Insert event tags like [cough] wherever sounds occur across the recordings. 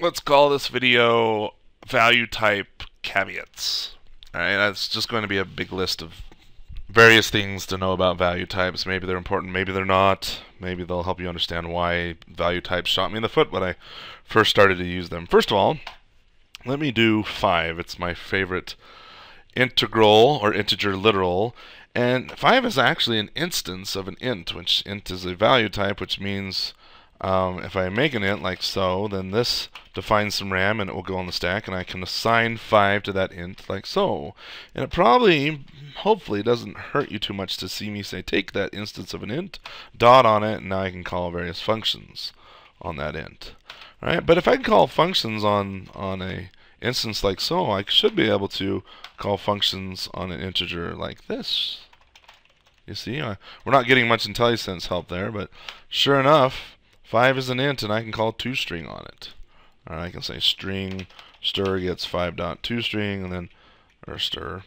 let's call this video value type caveats. Alright, that's just going to be a big list of various things to know about value types. Maybe they're important, maybe they're not. Maybe they'll help you understand why value types shot me in the foot when I first started to use them. First of all, let me do 5. It's my favorite integral or integer literal. And 5 is actually an instance of an int, which int is a value type, which means um, if I make an int like so, then this defines some RAM and it will go on the stack, and I can assign 5 to that int like so. And it probably, hopefully, doesn't hurt you too much to see me say take that instance of an int, dot on it, and now I can call various functions on that int. All right, but if I can call functions on, on a instance like so, I should be able to call functions on an integer like this. You see, we're not getting much IntelliSense help there, but sure enough, 5 is an int, and I can call toString on it. Or I can say string stir gets 5 dot toString, and then, or stir.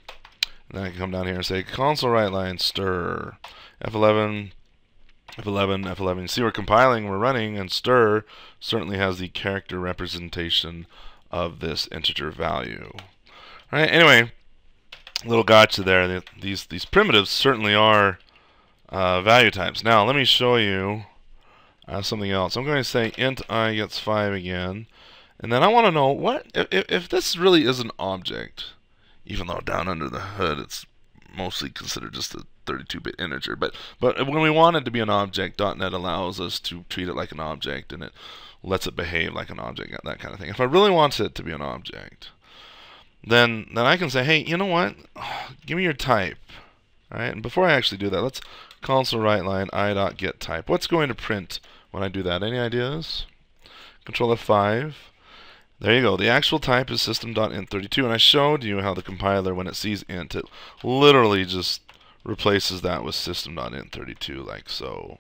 And then I can come down here and say console write line stir F11 F11, F11. You see we're compiling, we're running, and stir certainly has the character representation of this integer value. All right, anyway, little gotcha there. These, these primitives certainly are uh, value types. Now, let me show you uh, something else. I'm going to say int i gets 5 again. And then I want to know what if, if this really is an object, even though down under the hood it's mostly considered just a 32-bit integer. But but when we want it to be an object, .NET allows us to treat it like an object, and it lets it behave like an object, that kind of thing. If I really want it to be an object, then then I can say, hey, you know what? [sighs] Give me your type. All right. And before I actually do that, let's console write line i dot get type. What's going to print when I do that? Any ideas? Control F5. There you go. The actual type is system.int32, and I showed you how the compiler, when it sees int, it literally just replaces that with system.int32 like so.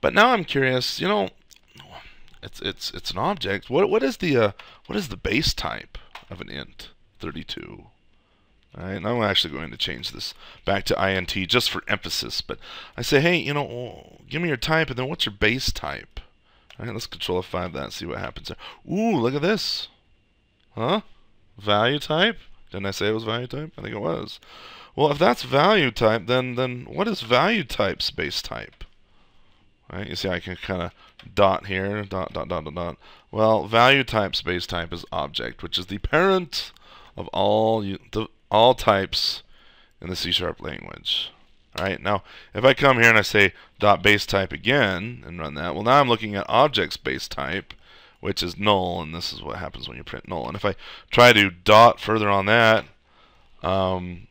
But now I'm curious, you know, it's it's it's an object. What what is the uh, what is the base type of an int 32? All right, I'm actually going to change this back to int just for emphasis. But I say, hey, you know, give me your type, and then what's your base type? All right, let's control F5 that and see what happens there. Ooh, look at this. Huh? Value type? Didn't I say it was value type? I think it was. Well, if that's value type, then then what is value type's base type? Right? You see, I can kind of dot here, dot, dot, dot, dot, dot. Well, value type's base type is object, which is the parent of all the, all types in the C-sharp language. All right. Now, if I come here and I say dot base type again and run that, well, now I'm looking at object's base type, which is null, and this is what happens when you print null. And if I try to dot further on that, um,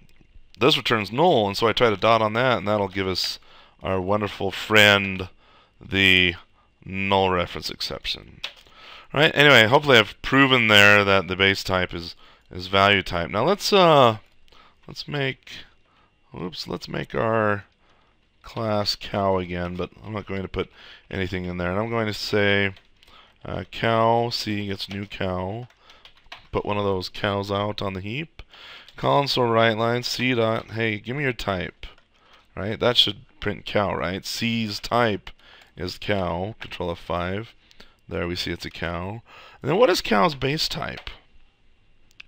this returns null, and so I try to dot on that, and that'll give us our wonderful friend, the null reference exception. All right. Anyway, hopefully I've proven there that the base type is is value type. Now let's uh let's make oops let's make our class cow again, but I'm not going to put anything in there. And I'm going to say uh, cow c gets new cow. Put one of those cows out on the heap console write line c dot hey give me your type right that should print cow right c's type is cow control f5 there we see it's a cow and then what is cow's base type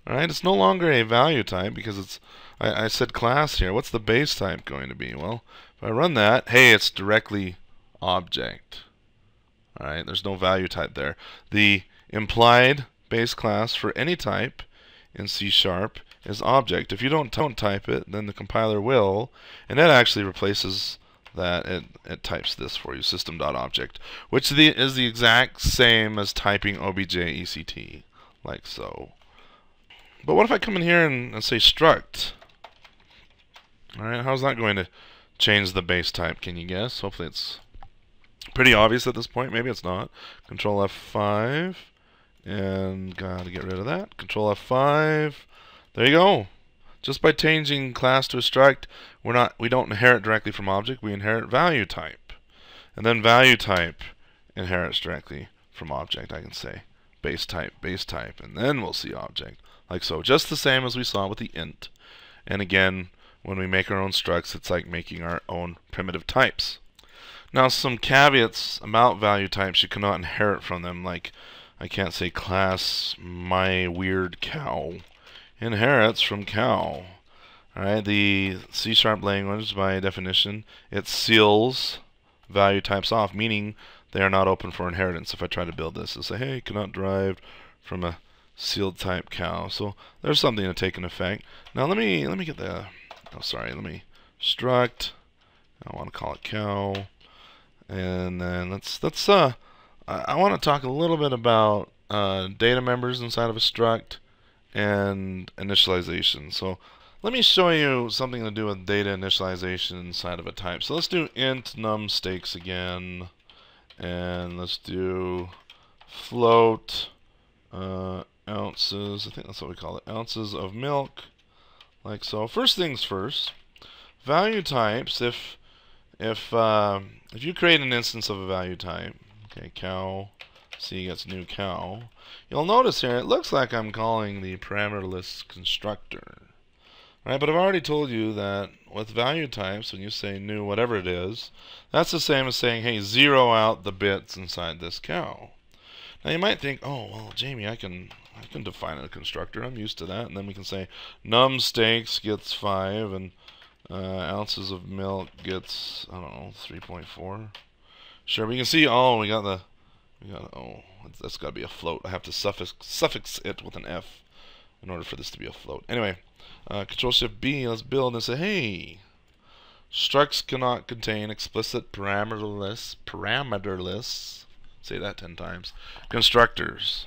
all right it's no longer a value type because it's I, I said class here what's the base type going to be well if I run that hey it's directly object all right there's no value type there the implied base class for any type in C sharp is object. If you don't, don't type it, then the compiler will, and that actually replaces that. It, it types this for you, system.object, which the, is the exact same as typing obj ect, like so. But what if I come in here and, and say struct? Alright, how's that going to change the base type? Can you guess? Hopefully it's pretty obvious at this point. Maybe it's not. Control F5 and gotta get rid of that. Control F5 there you go. Just by changing class to a struct, we're not we don't inherit directly from object, we inherit value type. And then value type inherits directly from object, I can say. Base type, base type, and then we'll see object. Like so. Just the same as we saw with the int. And again, when we make our own structs, it's like making our own primitive types. Now some caveats about value types you cannot inherit from them, like I can't say class my weird cow inherits from cow. Alright, the C sharp language by definition, it seals value types off, meaning they are not open for inheritance. If I try to build this, it'll say, hey, cannot derive from a sealed type cow. So there's something to take in effect. Now let me let me get the oh sorry, let me struct. I want to call it cow. And then let's let's uh I, I want to talk a little bit about uh, data members inside of a struct and initialization. So let me show you something to do with data initialization inside of a type. So let's do int num steaks again. And let's do float uh, ounces. I think that's what we call it. Ounces of milk. Like so. First things first. Value types. If if uh, if you create an instance of a value type, okay, cow, C gets new cow. You'll notice here it looks like I'm calling the parameterless constructor. Right, but I've already told you that with value types, when you say new whatever it is, that's the same as saying, hey, zero out the bits inside this cow. Now you might think, oh, well, Jamie, I can I can define a constructor. I'm used to that. And then we can say num steaks gets 5 and uh, ounces of milk gets, I don't know, 3.4. Sure, we can see, oh, we got the, we got, oh, that's got to be a float. I have to suffix, suffix it with an F in order for this to be a float. Anyway, uh, Control Shift B, let's build and say, hey, structs cannot contain explicit parameterless, parameterless, say that 10 times, constructors.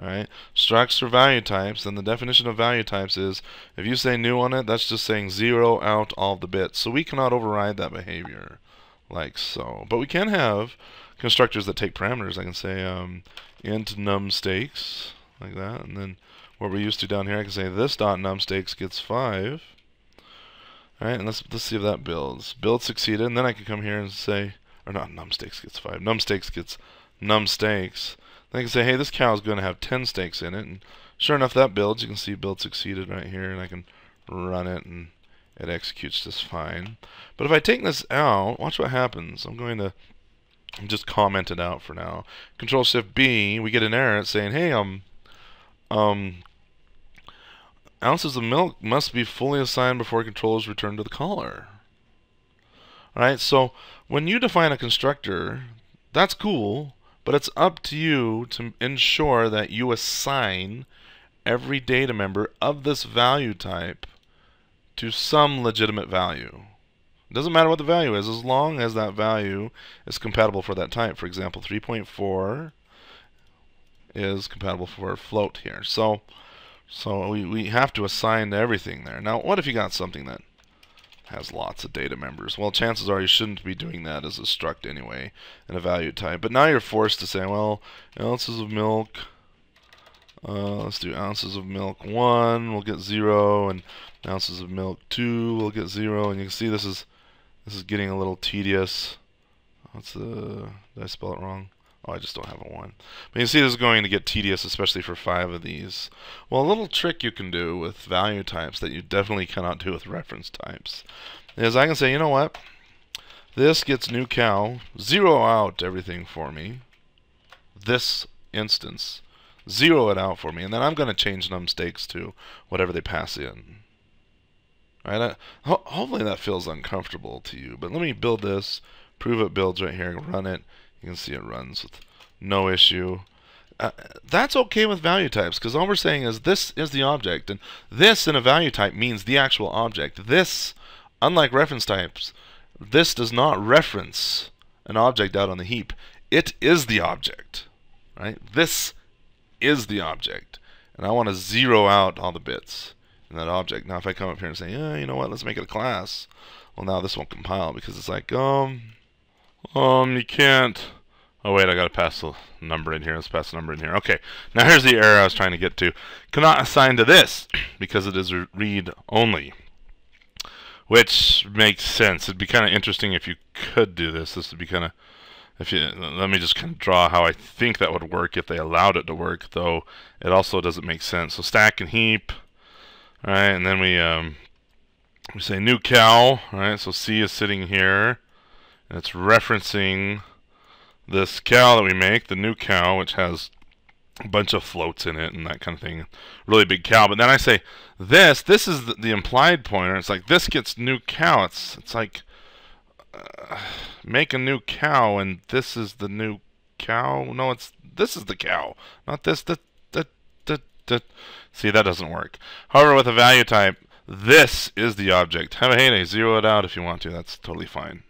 Alright, structs are value types, and the definition of value types is if you say new on it, that's just saying zero out all the bits. So we cannot override that behavior like so. But we can have constructors that take parameters. I can say um, int num steaks like that, and then what we're used to down here, I can say this dot num steaks gets five. All right, and let's let's see if that builds. Build succeeded, and then I can come here and say, or not num steaks gets five. Num steaks gets num steaks. Then I can say, hey, this cow is going to have 10 steaks in it, and sure enough, that builds. You can see build succeeded right here, and I can run it, and it executes just fine. But if I take this out, watch what happens. I'm going to just comment it out for now. Control Shift B, we get an error saying, hey, um, um, ounces of milk must be fully assigned before control is returned to the caller. Alright, so when you define a constructor, that's cool, but it's up to you to ensure that you assign every data member of this value type to some legitimate value. It doesn't matter what the value is, as long as that value is compatible for that type. For example, 3.4 is compatible for float here. So, so we, we have to assign everything there. Now, what if you got something that has lots of data members? Well, chances are you shouldn't be doing that as a struct anyway in a value type. But now you're forced to say, well, ounces of milk, uh, let's do ounces of milk 1, we'll get 0, and ounces of milk 2, we'll get 0, and you can see this is this is getting a little tedious. What's the, did I spell it wrong? Oh, I just don't have a 1. But you see this is going to get tedious, especially for 5 of these. Well, a little trick you can do with value types that you definitely cannot do with reference types is I can say, you know what? This gets new cow, zero out everything for me. This instance zero it out for me, and then I'm going to change num steaks to whatever they pass in. All right, I, ho hopefully that feels uncomfortable to you, but let me build this, prove it builds right here, run it. You can see it runs with no issue. Uh, that's okay with value types because all we're saying is this is the object, and this in a value type means the actual object. This, unlike reference types, this does not reference an object out on the heap. It is the object, right? This is the object. And I want to zero out all the bits in that object. Now if I come up here and say, yeah, you know what, let's make it a class. Well, now this won't compile because it's like, um, um, you can't. Oh, wait, I got to pass the number in here. Let's pass the number in here. Okay, now here's the error I was trying to get to. Cannot assign to this [clears throat] because it is read only. Which makes sense. It'd be kind of interesting if you could do this. This would be kind of if you let me just kind of draw how I think that would work if they allowed it to work, though it also doesn't make sense. So stack and heap, all right, and then we um, we say new cow, all right. So C is sitting here, it's referencing this cow that we make, the new cow, which has a bunch of floats in it and that kind of thing. Really big cow. But then I say this, this is the, the implied pointer. It's like this gets new cow. It's it's like uh, make a new cow and this is the new cow. No, it's this is the cow, not this. The, the, the, the. See, that doesn't work. However, with a value type, this is the object. Have a heyday. Zero it out if you want to. That's totally fine.